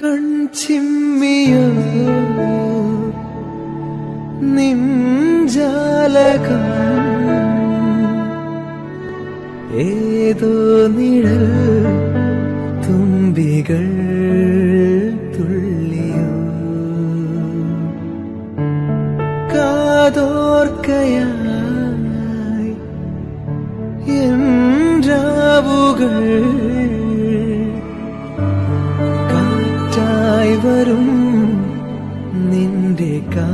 കൺചിമ്മിയ നിംജാലകം ഏതോ നിഴൽ തുമ്പികൾ തുള്ളിയോ. കാതോർക്കയായി എൻ രാവുകൾ വരും നിന്റെ കാ